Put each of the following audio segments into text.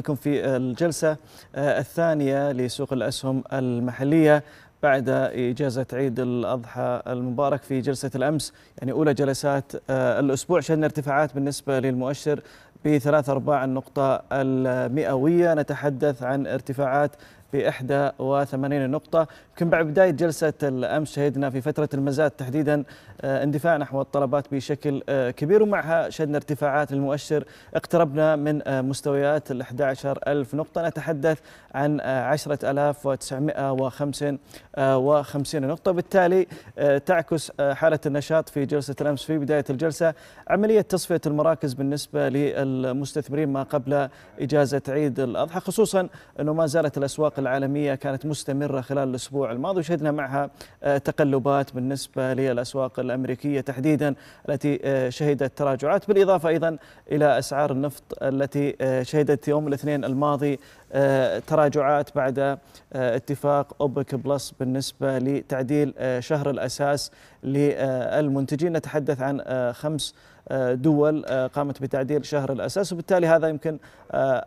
لكم في الجلسة الثانية لسوق الأسهم المحلية بعد إجازة عيد الأضحى المبارك في جلسة الأمس. يعني أولى جلسات الأسبوع. شهدنا ارتفاعات بالنسبة للمؤشر بثلاث أرباع النقطة المئوية. نتحدث عن ارتفاعات 81 نقطة. يمكن بعد بداية جلسة الأمس شهدنا في فترة المزاد تحديدا اندفاع نحو الطلبات بشكل كبير ومعها شهدنا ارتفاعات للمؤشر اقتربنا من مستويات ال 11 ألف نقطة. نتحدث عن 10955 نقطة. بالتالي تعكس حالة النشاط في جلسة الأمس في بداية الجلسة. عملية تصفية المراكز بالنسبة للمستثمرين ما قبل إجازة عيد الأضحى خصوصا أنه ما زالت الأسواق العالمية كانت مستمرة خلال الأسبوع الماضي وشهدنا معها تقلبات بالنسبة للأسواق الأمريكية تحديدا التي شهدت تراجعات بالإضافة أيضا إلى أسعار النفط التي شهدت يوم الاثنين الماضي تراجعات بعد اتفاق أوبك بلس بالنسبة لتعديل شهر الأساس للمنتجين. نتحدث عن خمس دول قامت بتعديل شهر الأساس وبالتالي هذا يمكن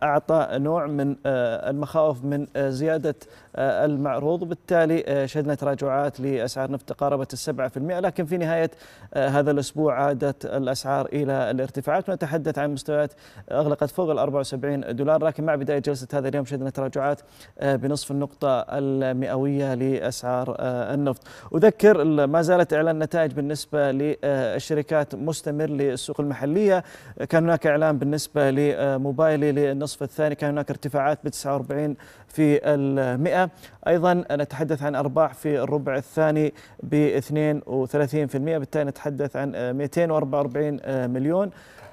أعطى نوع من المخاوف من زيادة المعروض وبالتالي شهدنا تراجعات لأسعار نفط تقاربت السبعة في المئة لكن في نهاية هذا الأسبوع عادت الأسعار إلى الارتفاعات ونتحدث عن مستويات أغلقت فوق ال 74 دولار لكن مع بداية جلسة هذا اليوم شهدنا تراجعات بنصف النقطة المئوية لأسعار النفط. أذكر ما زالت إعلان نتائج بالنسبة للشركات مستمر للسوق المحلية. كان هناك إعلان بالنسبة لموبايلي للنصف الثاني. كان هناك ارتفاعات ب 49 في المئة. أيضا نتحدث عن أرباح في الربع الثاني ب 32% بالتالي نتحدث عن 244 مليون.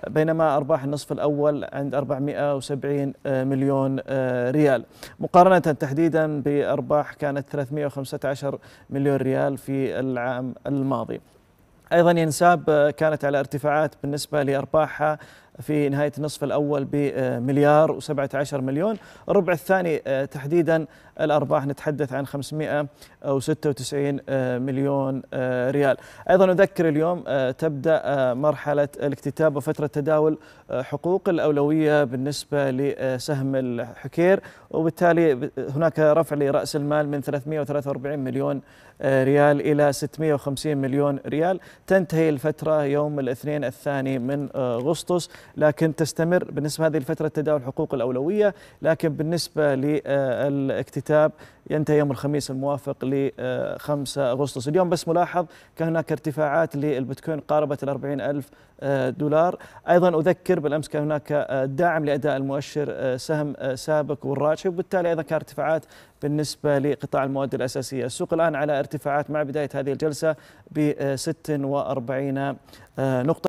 بينما أرباح النصف الأول عند 470 مليون ريال. مقارنة تحديدا بأرباح كانت 315 مليون ريال في العام الماضي. أيضا ينساب كانت على ارتفاعات بالنسبة لأرباحها في نهاية النصف الأول بمليار و17 مليون، الربع الثاني تحديدا الأرباح نتحدث عن 596 مليون ريال، أيضا أذكر اليوم تبدأ مرحلة الاكتتاب وفترة تداول حقوق الأولوية بالنسبة لسهم الحكير وبالتالي هناك رفع لرأس المال من 343 مليون ريال إلى 650 مليون ريال، تنتهي الفترة يوم الاثنين الثاني من أغسطس. لكن تستمر بالنسبة هذه الفترة تداول حقوق الأولوية لكن بالنسبة للاكتتاب ينتهي يوم الخميس الموافق ل 5 أغسطس. اليوم بس ملاحظ كان هناك ارتفاعات للبيتكوين قاربت ال 40 ألف دولار. أيضا أذكر بالأمس كان هناك داعم لأداء المؤشر سهم سابق والراجحي وبالتالي أيضا كان ارتفاعات بالنسبة لقطاع المواد الأساسية. السوق الآن على ارتفاعات مع بداية هذه الجلسة ب 46 نقطة.